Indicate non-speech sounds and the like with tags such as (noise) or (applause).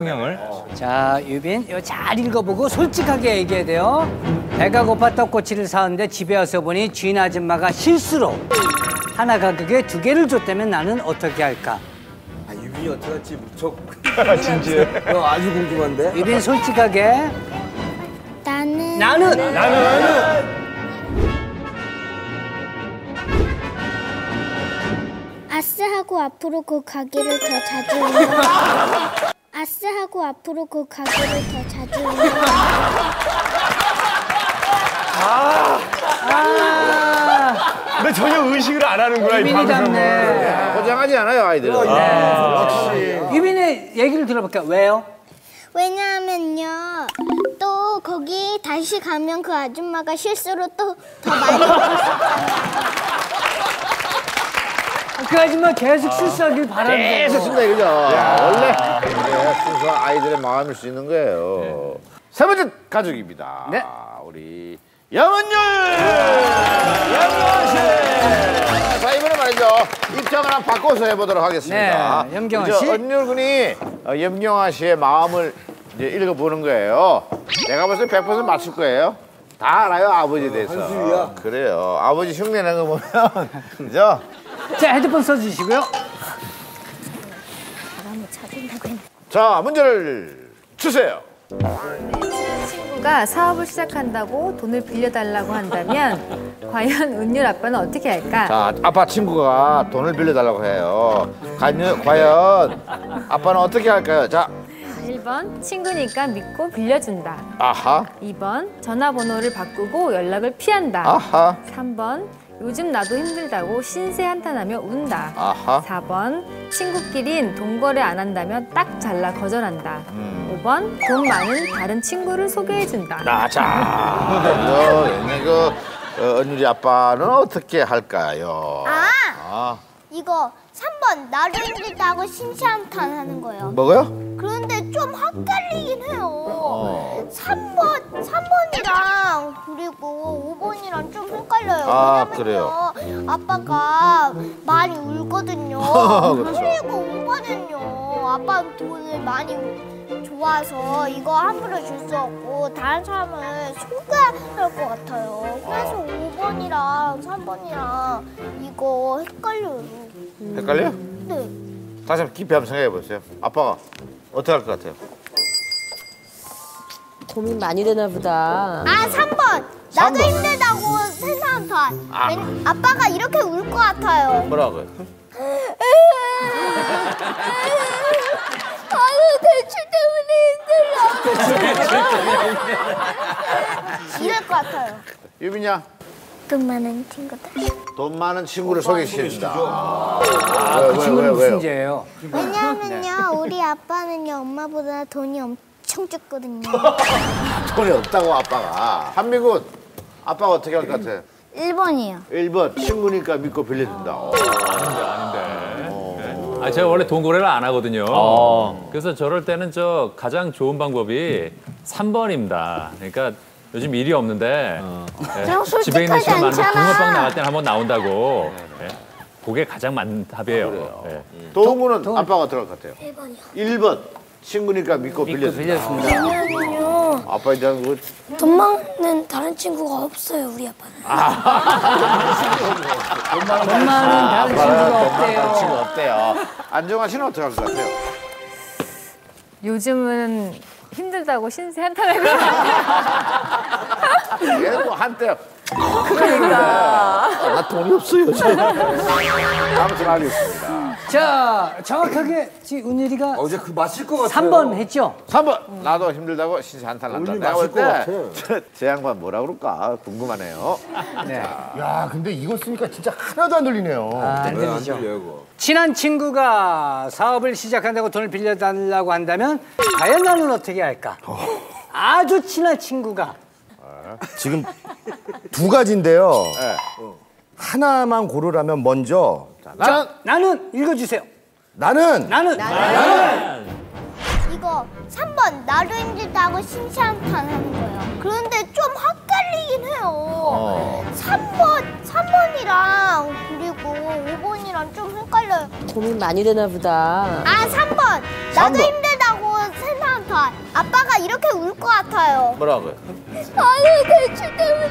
성향을 자, 유빈, 이거 잘 읽어보고 솔직하게 얘기해야 돼요. 배가 고파 떡꼬치를 사왔는데 집에 와서 보니 주인 아줌마가 실수로 하나 가격에 두 개를 줬다면 나는 어떻게 할까? 아, 유빈이 어떻게 할지 무척 (laughs) 진지해. 어, 아주 궁금한데? 유빈 솔직하게 나는 나는 아스 하고 앞으로 그 가게를 더 자주 오는 (laughs) 아스 하고 앞으로 그 가게를 더 자주 (laughs) 오는 아, 근데 전혀 의식을 안 하는구나 이 유빈이 방송을. 답네. 포장하지 않아요 아이들은. 유빈의 얘기를 들어볼게요. 왜요? 왜냐하면요 또 거기 다시 가면 그 아줌마가 실수로 또 더 많이 (laughs) 그 아줌마 계속 실수하길 바라는데. 계속 쓴다 이거죠. 원래 이게 순수 아이들의 마음일 수 있는 거예요. 세 번째 가족입니다. 네. 우리 영은율! 영경 씨! 자, 이번에 말이죠. 입장을 한번 바꿔서 해보도록 하겠습니다. 네, 염경아 씨. 은율 군이 어, 염경아 씨의 마음을 이제 읽어보는 거예요. 내가 벌써 100% 맞출 거예요. 다 알아요, 아버지에 대해서. 한수위야. 그래요. 아버지 흉내낸 거 보면, (laughs) 그죠? 자, 헤드폰 써주시고요. 자, 문제를 주세요. 친구가 사업을 시작한다고 돈을 빌려달라고 한다면 과연 은율 아빠는 어떻게 할까? 자, 아빠 친구가 돈을 빌려달라고 해요. 과연, 과연 아빠는 어떻게 할까요? 자, 1번 친구니까 믿고 빌려준다. 아하, 2번 전화번호를 바꾸고 연락을 피한다. 아하, 3번 요즘 나도 힘들다고 신세 한탄하며 운다. 아하. 4번 친구끼린 돈 거래 안 한다면 딱 잘라 거절한다. 음. 5번 돈 많은 다른 친구를 소개해준다. 나, 자, 먼저 얘네 그 어, 은율이 아빠는 어떻게 할까요? 아 아, 이거 3번 나를 힘들다고 신시한탄 하는 거예요 뭐가요? 그런데 좀 헷갈리긴 해요 어. 3번, 3번이랑 그리고 5번이랑 좀 헷갈려요. 아, 왜냐면요. 아빠가 많이 울거든요. (laughs) 그렇죠. 그리고 5번은요. 아빠 돈을 많이 좋아서 이거 함부로 줄 수 없고 다른 사람을 소개할 것 같아요. 그래서 5번이랑 3번이랑 이거 헷갈려요. 헷갈려요? 네. 다시 한번 깊이 한번 생각해 보세요. 아빠가 어떻게 할 것 같아요? 고민 많이 되나 보다. 아, 3번. 나도 3번. 힘들다고 세상한테. 아. 아빠가 이렇게 울 것 같아요. 뭐라고요? (laughs) 아유, 대출 때문에 힘들어. (laughs) 이럴 것 같아요. 유빈이 야, 돈 많은 친구들. 돈 많은 친구를 소개시켜준다. 아, 그 왜, 친구는 죄예요? 왜냐면요, 우리 아빠는요, 엄마보다 돈이 엄청 적거든요. (laughs) 돈이 없다고 아빠가. 한미군, 아빠가 어떻게 할 것 같아요? 1번이요. 1번 친구니까 믿고 빌려준다. 어. 아, 제가 원래 돈 거래를 안 하거든요. 그래서 저럴 때는 저 가장 좋은 방법이 3번입니다. 그러니까 요즘 일이 없는데 예, 그럼 집에 있는 솔직하지 시간 많은데. 붕어빵 나갈 때는 한번 나온다고. 예. 그게 가장 맞는 답이에요. 예. 도훈군은 아빠가 할것 같아요? 1번이요. 1번 친구니까 믿고, 믿고. 빌렸습니다. 왜냐면요 아빠에 대한 그돈 많은 다른 친구가 없어요 우리 아빠는 (laughs) 돈 많은 다른 친구가 없대요. 친구 없대요. 안정환 씨는 어떻게 할 것 같아요? 요즘은 힘들다고 신세 한탄하며 얘는 뭐 한때 그러니까 나 돈이 없어요. 지금. 아무튼 알겠습니다. 자, 정확하게 지금 은율이가 어제 그 맞힐 것 같아요. 3번 했죠? 3번 나도 힘들다고 신세 한탄 난다. 내가 맞을. 볼때제 양반 뭐라 그럴까 궁금하네요. 네. 야, 근데 이거 쓰니까 진짜 하나도 안 들리네요. 아, 안왜안 들리죠. 들려요, 그거? 친한 친구가 사업을 시작한다고 돈을 빌려달라고 한다면 과연 나는 어떻게 할까? 아주 친한 친구가 지금 두 가지인데요. 네. 하나만 고르라면 먼저 나는 나는 읽어주세요. 나는 나는 이거 3번 나도 힘들다고 신시한탄 하는 거예요. 그런데 좀 헷갈리긴 해요. 3번, 3번이랑 그리고 5번이랑 좀 헷갈려요. 고민 많이 되나 보다. 아, 3번. 나도 삼 번. 힘들다고 세상 이렇게 울 것 같아요. 뭐라고요? 아니 대출 때문에